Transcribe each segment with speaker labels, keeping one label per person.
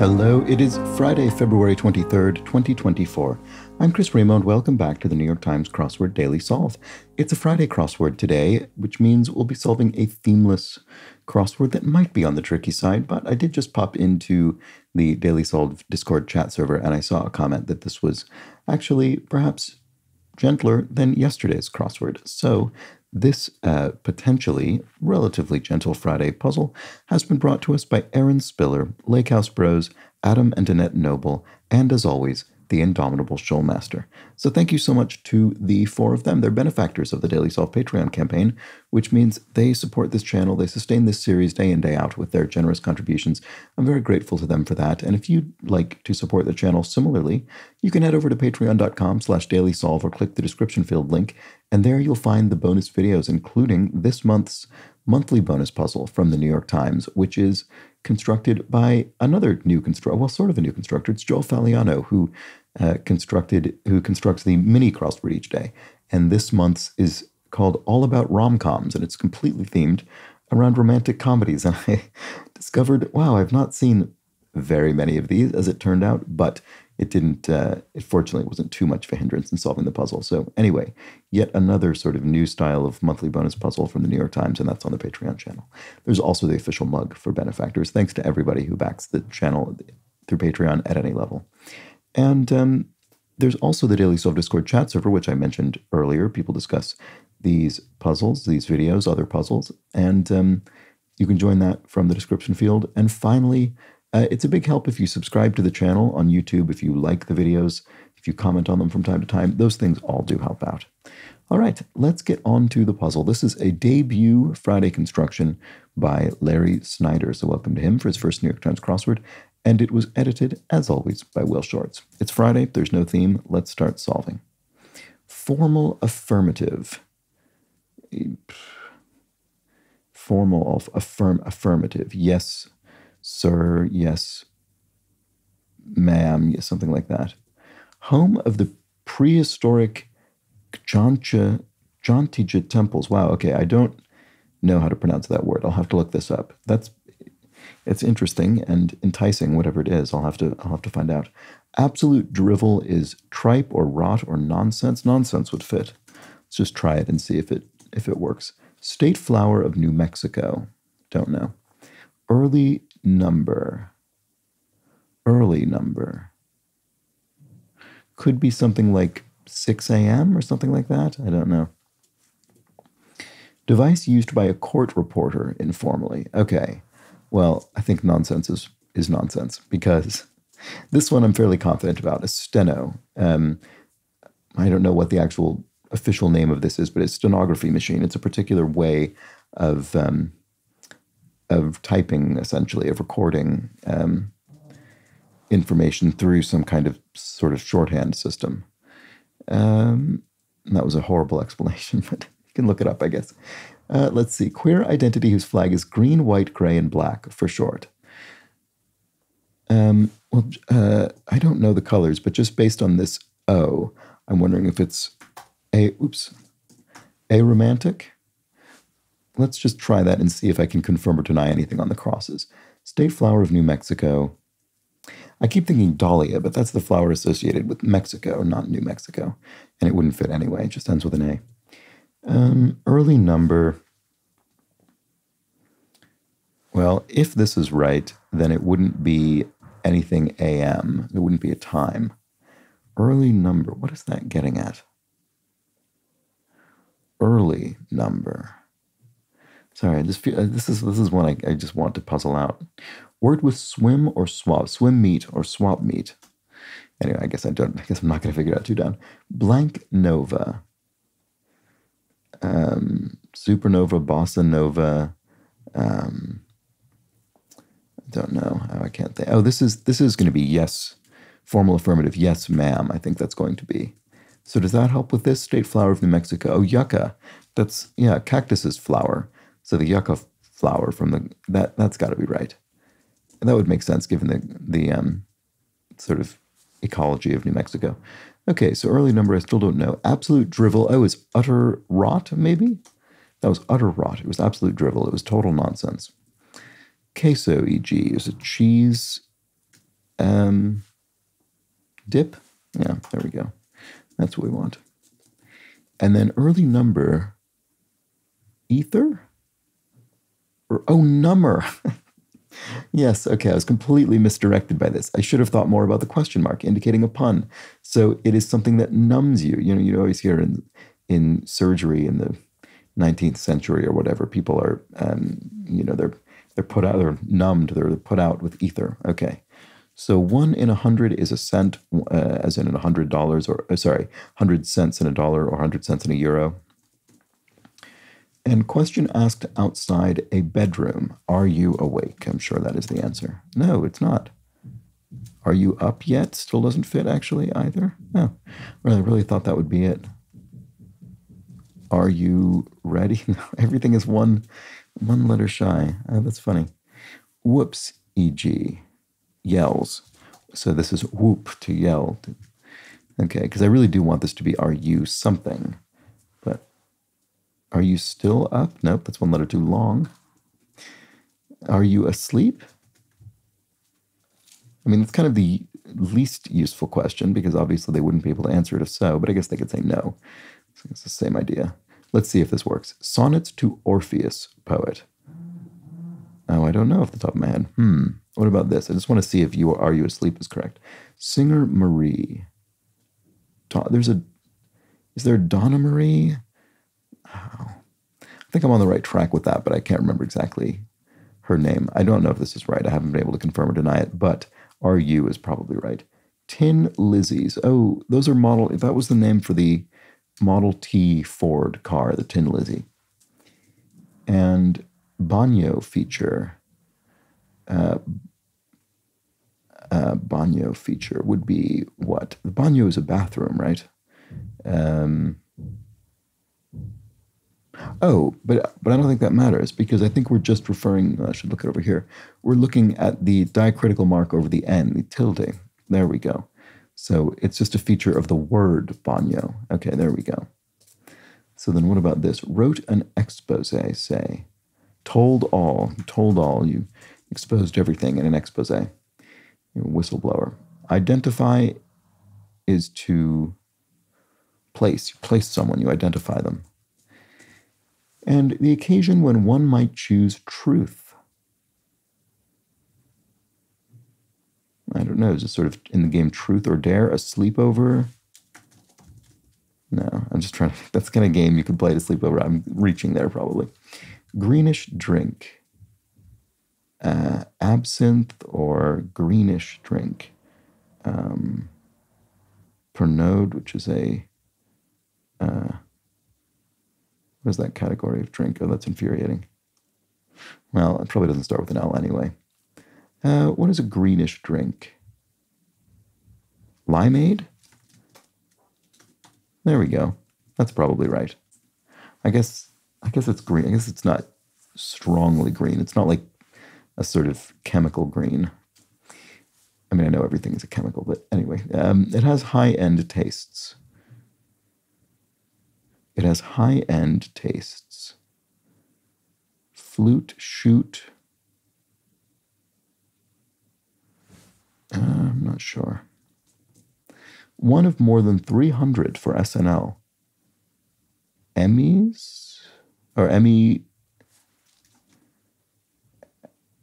Speaker 1: Hello, it is Friday, February 23rd, 2024. I'm Chris Remo. Welcome back to the New York Times Crossword Daily Solve. It's a Friday crossword today, which means we'll be solving a themeless crossword that might be on the tricky side, but I did just pop into the Daily Solve Discord chat server and I saw a comment that this was actually perhaps gentler than yesterday's crossword. So this uh, potentially relatively gentle Friday puzzle has been brought to us by Aaron Spiller, Lakehouse Bros, Adam and Annette Noble, and as always, the indomitable Shoalmaster. So thank you so much to the four of them. They're benefactors of the Daily Solve Patreon campaign, which means they support this channel. They sustain this series day in, day out with their generous contributions. I'm very grateful to them for that. And if you'd like to support the channel similarly, you can head over to patreon.com slash dailysolve or click the description field link, and there you'll find the bonus videos, including this month's monthly bonus puzzle from the New York Times, which is constructed by another new constructor, well, sort of a new constructor. It's Joel Fagliano, who uh, constructed who constructs the mini crossword each day. And this month's is called All About Rom Coms, and it's completely themed around romantic comedies. And I discovered, wow, I've not seen very many of these, as it turned out, but it didn't, uh, it fortunately wasn't too much of a hindrance in solving the puzzle. So, anyway, yet another sort of new style of monthly bonus puzzle from the New York Times, and that's on the Patreon channel. There's also the official mug for benefactors. Thanks to everybody who backs the channel through Patreon at any level. And um, there's also the Daily Solve Discord chat server, which I mentioned earlier. People discuss these puzzles, these videos, other puzzles, and um, you can join that from the description field. And finally, uh, it's a big help if you subscribe to the channel on YouTube, if you like the videos, if you comment on them from time to time. Those things all do help out. All right, let's get on to the puzzle. This is a debut Friday construction by Larry Snyder. So, welcome to him for his first New York Times crossword and it was edited, as always, by Will Shortz. It's Friday, there's no theme, let's start solving. Formal affirmative. Formal affirm affirmative. Yes, sir, yes, ma'am, yes, something like that. Home of the prehistoric Jancha, Jantija temples. Wow, okay, I don't know how to pronounce that word. I'll have to look this up. That's it's interesting and enticing, whatever it is. I'll have to I'll have to find out. Absolute drivel is tripe or rot or nonsense. Nonsense would fit. Let's just try it and see if it if it works. State flower of New Mexico. Don't know. Early number. Early number. Could be something like 6 a.m. or something like that. I don't know. Device used by a court reporter informally. Okay. Well, I think nonsense is, is nonsense because this one I'm fairly confident about. is steno. Um, I don't know what the actual official name of this is, but it's stenography machine. It's a particular way of um, of typing, essentially, of recording um, information through some kind of sort of shorthand system. Um, that was a horrible explanation, but you can look it up, I guess. Uh, let's see. Queer identity whose flag is green, white, gray, and black for short. Um, well, uh, I don't know the colors, but just based on this O, I'm wondering if it's a oops, a romantic. Let's just try that and see if I can confirm or deny anything on the crosses. State flower of New Mexico. I keep thinking dahlia, but that's the flower associated with Mexico, not New Mexico, and it wouldn't fit anyway. It just ends with an A. Um, early number. Well, if this is right, then it wouldn't be anything AM. It wouldn't be a time. Early number. What is that getting at? Early number. Sorry, feel uh, this is this is one I, I just want to puzzle out. Word with swim or swap, swim meet or swap meet. Anyway, I guess I don't. I guess I'm not going to figure it out too down. Blank nova um, supernova, bossa nova. Um, I don't know. I can't think. Oh, this is this is going to be yes, formal affirmative. Yes, ma'am. I think that's going to be. So does that help with this state flower of New Mexico? Oh, yucca. That's yeah, cactus's flower. So the yucca flower from the that that's got to be right. And that would make sense given the the um, sort of ecology of New Mexico. Okay, so early number I still don't know. Absolute drivel. Oh, it's utter rot, maybe? That was utter rot. It was absolute drivel. It was total nonsense. Queso, e.g., is a cheese Um, dip. Yeah, there we go. That's what we want. And then early number, ether? Or, oh, number. yes, okay, I was completely misdirected by this. I should have thought more about the question mark, indicating a pun. So it is something that numbs you. You know, you always hear in, in surgery in the 19th century or whatever, people are, um, you know, they're they're put out, they're numbed, they're put out with ether. Okay. So one in a hundred is a cent, uh, as in a hundred dollars, or uh, sorry, hundred cents in a dollar, or hundred cents in a euro. And question asked outside a bedroom: Are you awake? I'm sure that is the answer. No, it's not. Are you up yet? Still doesn't fit actually either. No, I really thought that would be it. Are you ready? Everything is one one letter shy. Oh, that's funny. Whoops, e.g., yells. So this is whoop to yell. Okay, because I really do want this to be are you something. Are you still up? Nope, that's one letter too long. Are you asleep? I mean, it's kind of the least useful question because obviously they wouldn't be able to answer it if so, but I guess they could say no. So it's the same idea. Let's see if this works. Sonnets to Orpheus, poet. Oh, I don't know off the top of my head. Hmm. What about this? I just want to see if you are you asleep is correct. Singer Marie. There's a. Is there Donna Marie? I think I'm on the right track with that, but I can't remember exactly her name. I don't know if this is right. I haven't been able to confirm or deny it, but RU is probably right. Tin Lizzies. Oh, those are model. If that was the name for the Model T Ford car, the Tin Lizzie. And Baño feature, uh, uh, Baño feature would be what? The Baño is a bathroom, right? Um, oh, but but I don't think that matters because I think we're just referring. Uh, I should look it over here. We're looking at the diacritical mark over the n, the tilde. There we go. So it's just a feature of the word baño. Okay, there we go. So then what about this? Wrote an expose, say. Told all, told all, you exposed everything in an expose. You're a whistleblower. Identify is to place. You place someone, you identify them. And the occasion when one might choose truth I don't know. Is it sort of in the game Truth or Dare? A sleepover? No, I'm just trying to. That's kind of game you could play to sleepover. I'm reaching there probably. Greenish drink. Uh, absinthe or greenish drink. Um, Pernod, which is a. Uh, what is that category of drink? Oh, that's infuriating. Well, it probably doesn't start with an L anyway. Uh, what is a greenish drink? Limeade? There we go. That's probably right. I guess I guess it's green. I guess it's not strongly green. It's not like a sort of chemical green. I mean, I know everything is a chemical, but anyway, um, it has high end tastes. It has high end tastes. Flute, shoot, Uh, I'm not sure. One of more than 300 for SNL. Emmys? Or Emmy.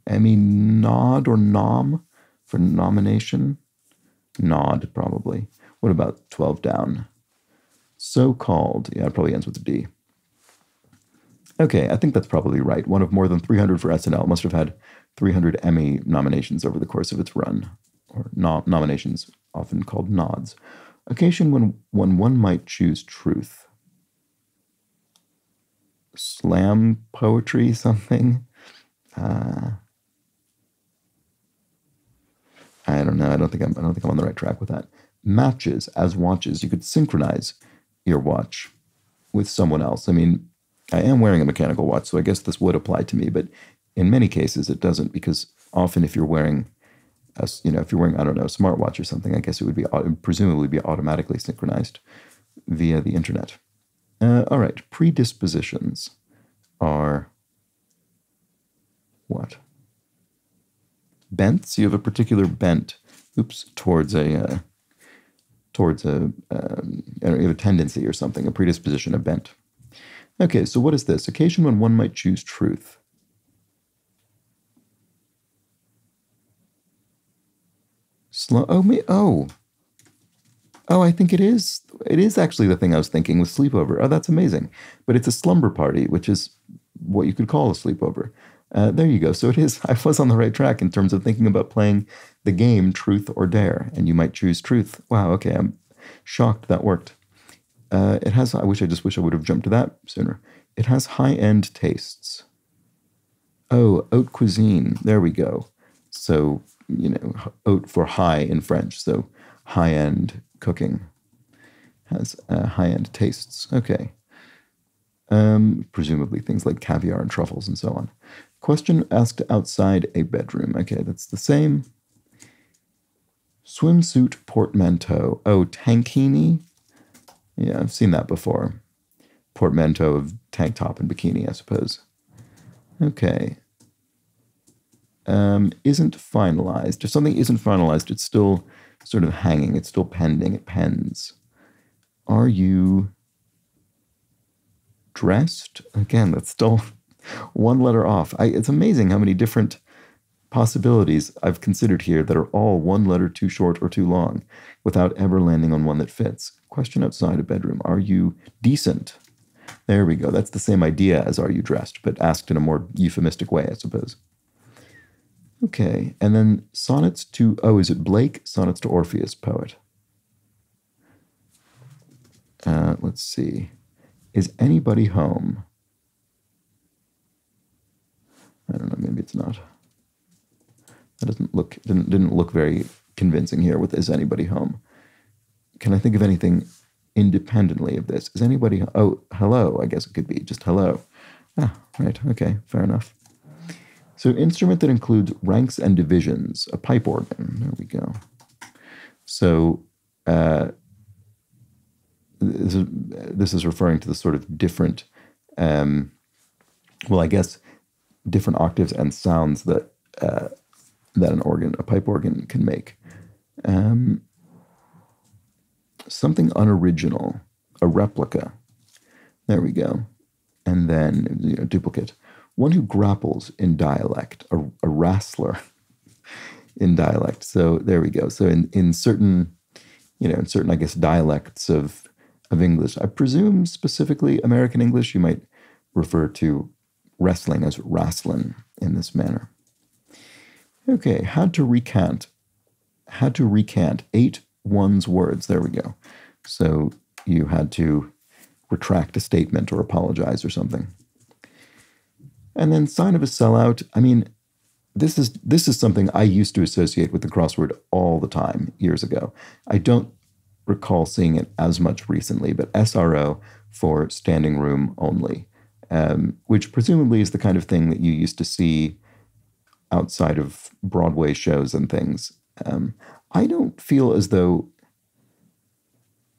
Speaker 1: Emmy nod or nom for nomination? Nod, probably. What about 12 down? So called. Yeah, it probably ends with a D. Okay, I think that's probably right. One of more than 300 for SNL. Must have had 300 Emmy nominations over the course of its run or no- nominations, often called nods, occasion when, when one might choose truth. Slam poetry, something. Uh, I don't know. I don't think I'm. I don't think I'm on the right track with that. Matches as watches. You could synchronize your watch with someone else. I mean, I am wearing a mechanical watch, so I guess this would apply to me. But in many cases, it doesn't because often if you're wearing a, you know, if you're wearing, I don't know, a smartwatch or something, I guess it would be presumably be automatically synchronized via the internet. Uh, all right, predispositions are what? Bents? You have a particular bent oops, towards a uh, towards a, um, a tendency or something, a predisposition, a bent. Okay, so what is this? Occasion when one might choose truth. Slow. Oh, me. Oh. Oh, I think it is. It is actually the thing I was thinking with sleepover. Oh, that's amazing. But it's a slumber party, which is what you could call a sleepover. Uh, there you go. So it is. I was on the right track in terms of thinking about playing the game Truth or Dare, and you might choose Truth. Wow. Okay, I'm shocked that worked. Uh, it has. I wish. I just wish I would have jumped to that sooner. It has high-end tastes. Oh, haute cuisine. There we go. So you know, haute for high in French. So high-end cooking has uh, high-end tastes. Okay. Um, presumably things like caviar and truffles and so on. Question asked outside a bedroom. Okay, that's the same. Swimsuit portmanteau. Oh, tankini? Yeah, I've seen that before. Portmanteau of tank top and bikini, I suppose. Okay. Um, isn't finalized. If something isn't finalized, it's still sort of hanging, it's still pending, it pens. Are you dressed? Again, that's still one letter off. I, it's amazing how many different possibilities I've considered here that are all one letter too short or too long without ever landing on one that fits. Question outside a bedroom Are you decent? There we go. That's the same idea as are you dressed, but asked in a more euphemistic way, I suppose. Okay, and then sonnets to, oh, is it Blake? Sonnets to Orpheus, poet. Uh, let's see. Is anybody home? I don't know, maybe it's not. That doesn't look didn't didn't look very convincing here with is anybody home? Can I think of anything independently of this? Is anybody oh hello, I guess it could be just hello. Ah, right, okay, fair enough. So instrument that includes ranks and divisions, a pipe organ. There we go. So uh, this, is, this is referring to the sort of different, um, well, I guess, different octaves and sounds that uh, that an organ, a pipe organ, can make. Um, something unoriginal, a replica. There we go. And then you know, duplicate. One who grapples in dialect, a, a wrestler in dialect. So there we go. So in, in certain, you know, in certain, I guess, dialects of of English, I presume specifically American English, you might refer to wrestling as wrestling in this manner. Okay, had to recant. Had to recant eight one's words. There we go. So you had to retract a statement or apologize or something. And then sign of a sellout. I mean, this is this is something I used to associate with the crossword all the time years ago. I don't recall seeing it as much recently, but SRO for standing room only, um, which presumably is the kind of thing that you used to see outside of Broadway shows and things. Um, I don't feel as though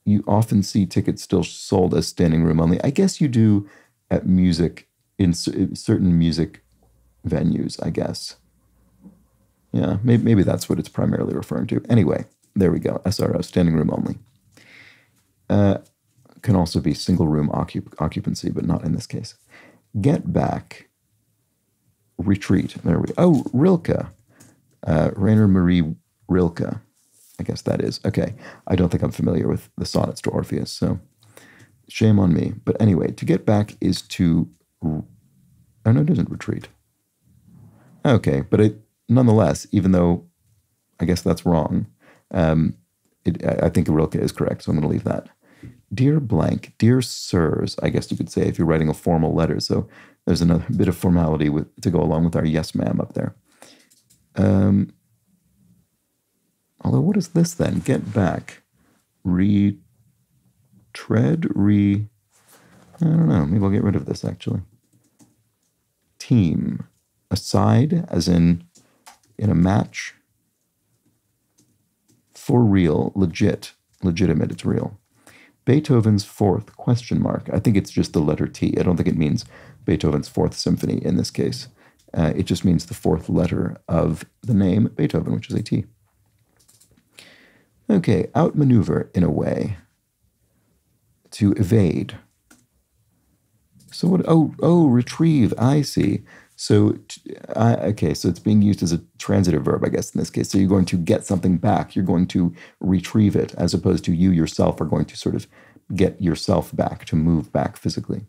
Speaker 1: you often see tickets still sold as standing room only. I guess you do at music in certain music venues. I guess. Yeah, maybe, maybe that's what it's primarily referring to. Anyway, there we go. SRO, standing room only. Uh, can also be single room occup- occupancy, but not in this case. Get back retreat. There we go. Oh, Rilke. Uh, Rainer Marie Rilke. I guess that is. Okay. I don't think I'm familiar with the sonnets to Orpheus, so shame on me. But anyway, to get back is to. Oh, no, it doesn't retreat. Okay, but it, nonetheless, even though I guess that's wrong, um, it, I think Rilke is correct, so I'm going to leave that. Dear blank, dear sirs, I guess you could say if you're writing a formal letter. So there's another bit of formality with, to go along with our yes ma'am up there. Um, although, what is this then? Get back. Retread, re. I don't know. Maybe I'll get rid of this actually. Team. Aside, as in in a match. For real, legit, legitimate, it's real. Beethoven's fourth question mark. I think it's just the letter T. I don't think it means Beethoven's Fourth Symphony in this case. Uh, it just means the fourth letter of the name Beethoven, which is a T. Okay, outmaneuver in a way. To evade. So what? Oh, oh, retrieve. I see. So, uh, okay, so it's being used as a transitive verb, I guess, in this case. So you're going to get something back. You're going to retrieve it, as opposed to you yourself are going to sort of get yourself back, to move back physically.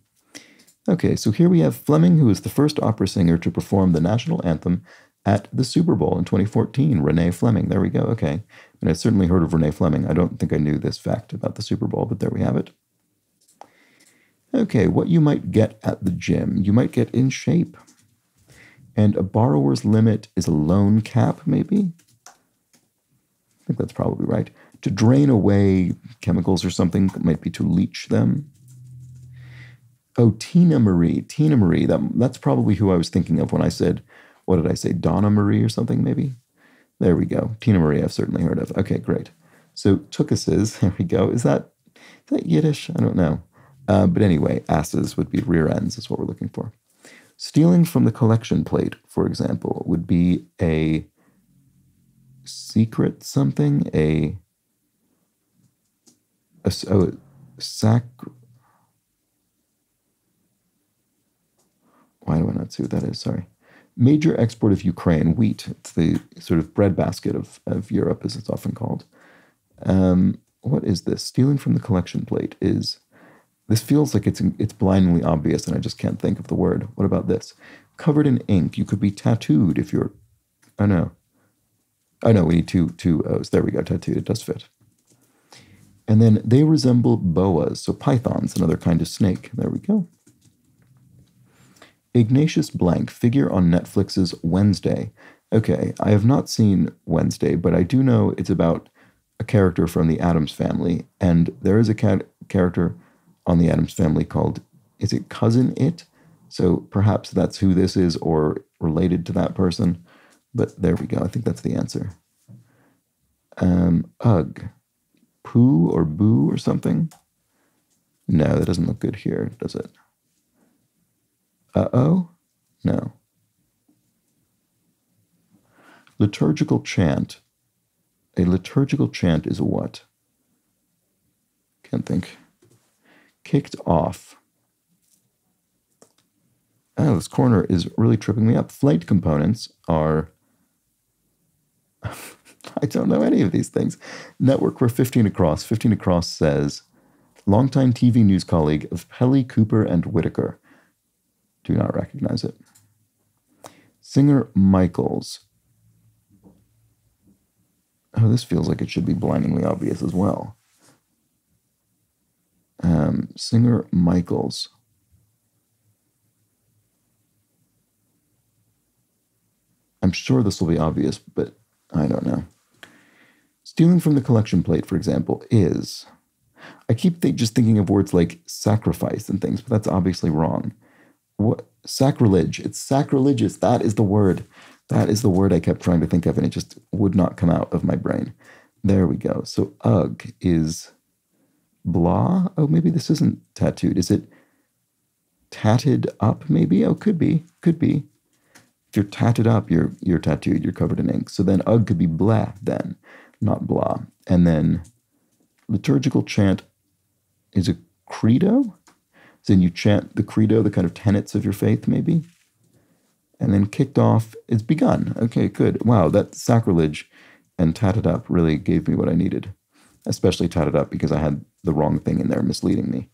Speaker 1: Okay, so here we have Fleming, who is the first opera singer to perform the national anthem at the Super Bowl in 2014. Renee Fleming. There we go. Okay. And I certainly heard of Renee Fleming. I don't think I knew this fact about the Super Bowl, but there we have it. Okay, what you might get at the gym. You might get in shape. And a borrower's limit is a loan cap, maybe? I think that's probably right. To drain away chemicals or something might be to leach them. Oh, Teena Marie. Teena Marie. That, that's probably who I was thinking of when I said, what did I say? Donna Marie or something, maybe? There we go. Teena Marie, I've certainly heard of. Okay, great. So tukuses, there we go. Is that, is that Yiddish? I don't know. Uh, but anyway, asses would be rear ends, is what we're looking for. Stealing from the collection plate, for example, would be a secret something, a, a, a sac. Why do I not see what that is? Sorry. Major export of Ukraine, wheat. It's the sort of breadbasket of, of Europe, as it's often called. Um, what is this? Stealing from the collection plate is this feels like it's it's blindingly obvious, and I just can't think of the word. What about this? Covered in ink. You could be tattooed if you're. Oh no. Oh no, we need two two O's. There we go. Tattooed. It does fit. And then they resemble boas, so pythons, another kind of snake. There we go. Ignatius Blank, figure on Netflix's Wednesday. Okay, I have not seen Wednesday, but I do know it's about a character from the Addams family, and there is a cat- character on the Addams family called, is it Cousin It? So perhaps that's who this is or related to that person. But there we go. I think that's the answer. Um, ugh. Poo or boo or something? No, that doesn't look good here, does it? Uh oh? No. Liturgical chant. A liturgical chant is what? Can't think kicked off. Oh, this corner is really tripping me up. Flight components are. I don't know any of these things. Network for 15 Across. 15 Across says, longtime TV news colleague of Pelley, Cooper, and Whitaker. Do not recognize it. Singer Michaels. Oh, this feels like it should be blindingly obvious as well um, singer Michaels. I'm sure this will be obvious, but I don't know. Stealing from the collection plate, for example, is. I keep th- just thinking of words like sacrifice and things, but that's obviously wrong. What sacrilege? It's sacrilegious. That is the word. That is the word I kept trying to think of, and it just would not come out of my brain. There we go. So ugh is blah. Oh, maybe this isn't tattooed. Is it tatted up? Maybe. Oh, could be. Could be. If you're tatted up, you're you're tattooed. You're covered in ink. So then ugh could be blah. Then, not blah. And then liturgical chant is a credo. Then you chant the credo, the kind of tenets of your faith, maybe. And then kicked off is begun. Okay, good. Wow, that sacrilege and tatted up really gave me what I needed especially tatted up because I had the wrong thing in there misleading me.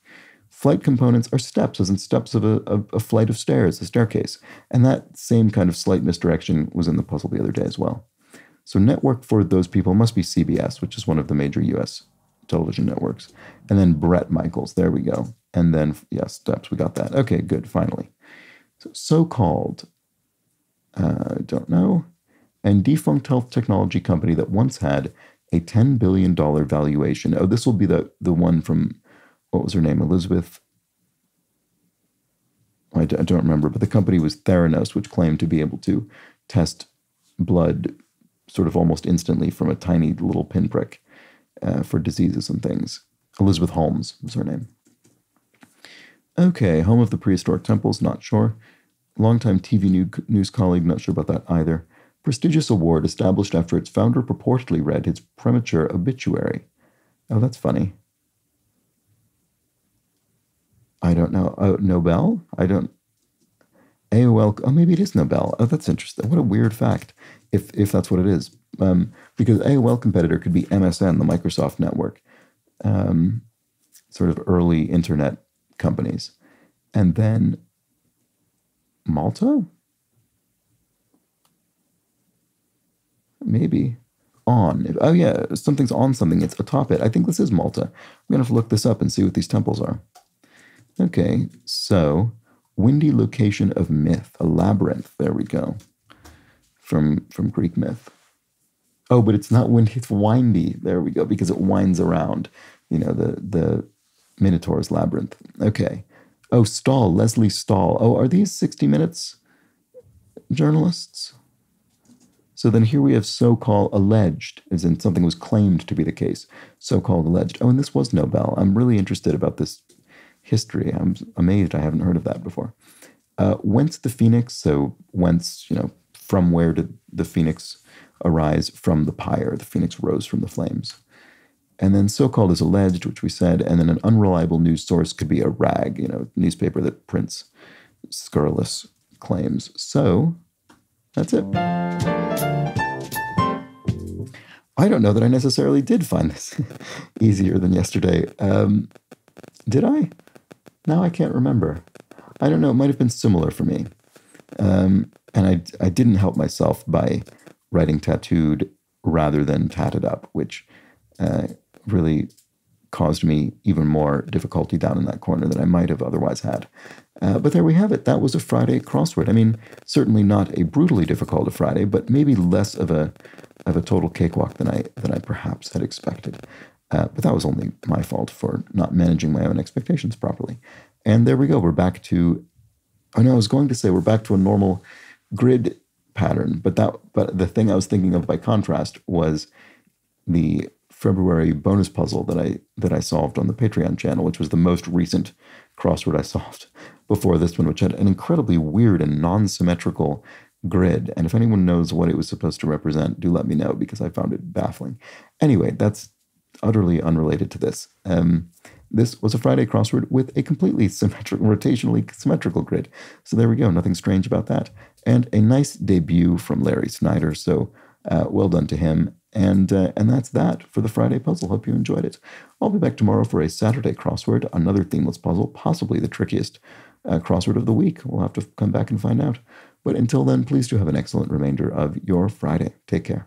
Speaker 1: Flight components are steps, as in steps of a, a, a flight of stairs, a staircase. And that same kind of slight misdirection was in the puzzle the other day as well. So, network for those people must be CBS, which is one of the major US television networks. And then Bret Michaels, there we go. And then, yes, steps, we got that. Okay, good, finally. So called, uh, don't know, and defunct health technology company that once had a $10 billion valuation. Oh, this will be the, the one from, what was her name? Elizabeth. I d- I don't remember, but the company was Theranos, which claimed to be able to test blood sort of almost instantly from a tiny little pinprick uh, for diseases and things. Elizabeth Holmes was her name. Okay, home of the prehistoric temples, not sure. Longtime TV news colleague, not sure about that either. Prestigious award established after its founder purportedly read his premature obituary. Oh, that's funny. I don't know. Oh, Nobel? I don't. AOL. Oh, maybe it is Nobel. Oh, that's interesting. What a weird fact, if if that's what it is. Um, because AOL competitor could be MSN, the Microsoft network, um, sort of early internet companies, and then Malta. Maybe on. Oh yeah, something's on something. It's atop it. I think this is Malta. We're gonna have to look this up and see what these temples are. Okay, so windy location of myth, a labyrinth. There we go. From from Greek myth. Oh, but it's not windy, it's windy. There we go, because it winds around, you know, the the Minotaur's labyrinth. Okay. Oh, Stahl, Lesley Stahl. Oh, are these 60 Minutes journalists? So then here we have so called alleged, as in something was claimed to be the case. So called alleged. Oh, and this was Nobel. I'm really interested about this history. I'm amazed I haven't heard of that before. Uh, whence the phoenix? So whence, you know, from where did the phoenix arise? From the pyre. The phoenix rose from the flames. And then so-called is alleged, which we said, and then an unreliable news source could be a rag, you know, newspaper that prints scurrilous claims. So that's it. I don't know that I necessarily did find this easier than yesterday. Um, did I? Now I can't remember. I don't know. It might have been similar for me. Um, and I, I didn't help myself by writing tattooed rather than tatted up, which uh, really caused me even more difficulty down in that corner than I might have otherwise had. Uh, but there we have it. That was a Friday crossword. I mean, certainly not a brutally difficult Friday, but maybe less of a of a total cakewalk than I than I perhaps had expected. Uh, but that was only my fault for not managing my own expectations properly. And there we go. We're back to. I know I was going to say we're back to a normal grid pattern, but that but the thing I was thinking of by contrast was the February bonus puzzle that I that I solved on the Patreon channel, which was the most recent crossword I solved before this one, which had an incredibly weird and non-symmetrical grid. And if anyone knows what it was supposed to represent, do let me know because I found it baffling. Anyway, that's utterly unrelated to this. Um, this was a Friday crossword with a completely symmetrical, rotationally symmetrical grid. So there we go. Nothing strange about that. And a nice debut from Larry Snyder. So uh, well done to him. And uh, and that's that for the Friday puzzle. Hope you enjoyed it. I'll be back tomorrow for a Saturday crossword, another themeless puzzle, possibly the trickiest uh, crossword of the week. We'll have to come back and find out. But until then, please do have an excellent remainder of your Friday. Take care.